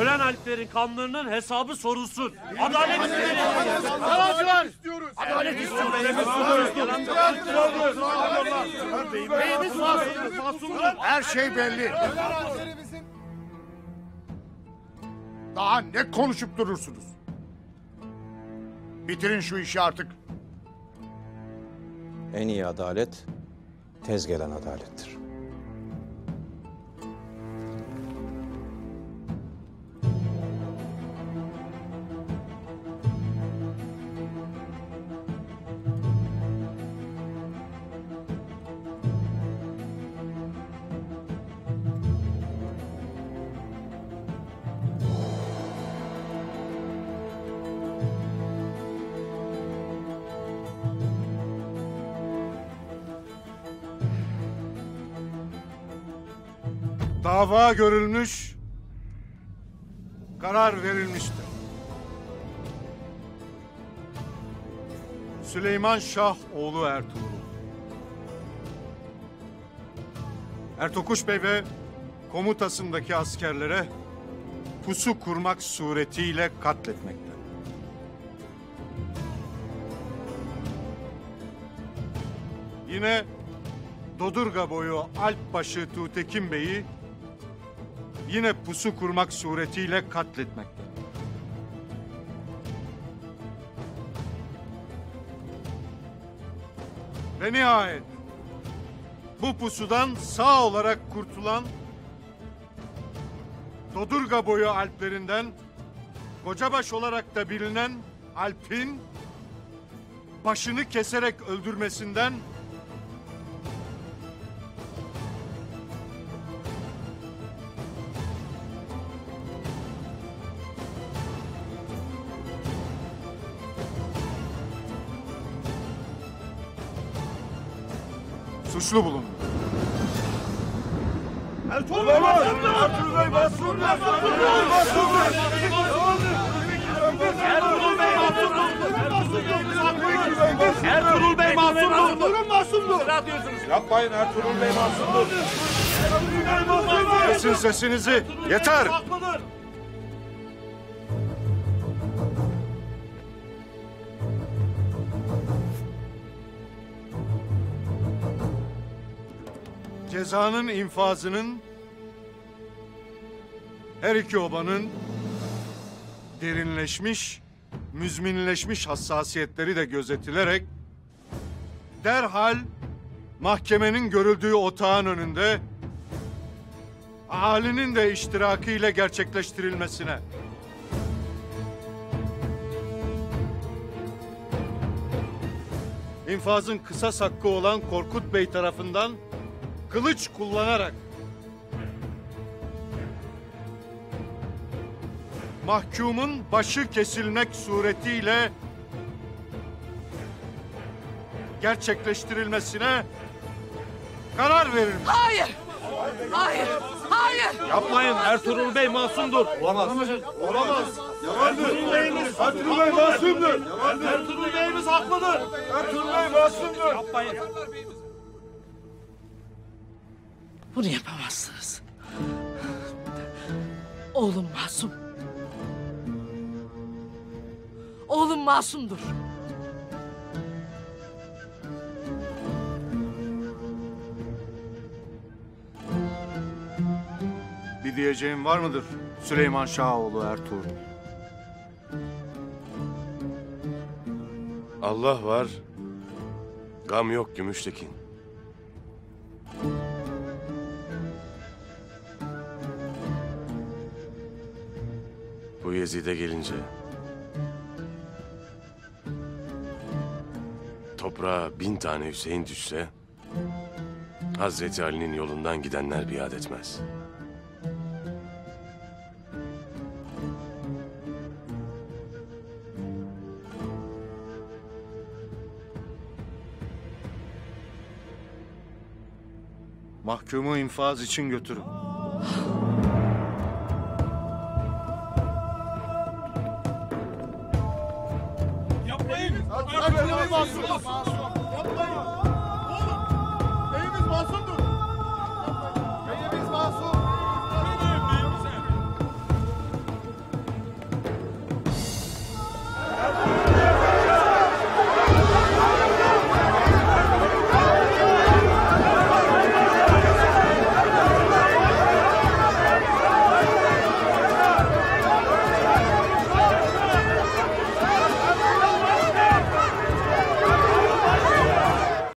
Ölen Alplerin kanlarının hesabı sorulsun. Adalet isterim. Yalancılar! Adalet istiyorum. Beyimiz masumdur. Her şey belli. Daha ne konuşup durursunuz? Bitirin şu işi artık. En iyi adalet tez gelen adalettir. Dava görülmüş, karar verilmiştir. Süleyman Şah oğlu Ertuğrul. Ertokuş Bey ve komutasındaki askerlere pusu kurmak suretiyle katletmekte. Yine Dodurga boyu Alpbaşı Tuğtekin Bey'i yine pusu kurmak suretiyle katletmekte. Ve nihayet bu pusudan sağ olarak kurtulan Dodurga boyu Alplerinden Kocabaş olarak da bilinen Alp'in başını keserek öldürmesinden suçlu bulundu. Ertuğrul Bey masumdur. Ertuğrul Bey masumdur. Durun masumdur. Ne diyorsunuz? Yapmayın Ertuğrul Bey masumdur. Kesin sesinizi. Yeter. Cezanın infazının her iki obanın derinleşmiş, müzminleşmiş hassasiyetleri de gözetilerek derhal mahkemenin görüldüğü otağın önünde ahalinin de iştirakıyla gerçekleştirilmesine. İnfazın kısas hakkı olan Korkut Bey tarafından kılıç kullanarak mahkumun başı kesilmek suretiyle gerçekleştirilmesine karar verilmiş. Hayır! Hayır! Hayır! Yapmayın Ertuğrul Bey masumdur. Olamaz. Olamaz. Ertuğrul Bey'imiz. Ertuğrul Bey masumdur. Ertuğrul Bey'imiz haklıdır. Ertuğrul Bey masumdur. Yapmayın. Bunu yapamazsınız. Oğlum masum. Oğlum masumdur. Bir diyeceğin var mıdır Süleyman Şahoğlu Ertuğrul? Allah var. Gam yok Gümüştekin. Bu Yezid'e gelince... Toprağa bin tane Hüseyin düşse... Hazreti Ali'nin yolundan gidenler biat etmez. Mahkumu infaz için götürün. Yapmayın. Ertuğrul Bey masumdur. Yapmayın.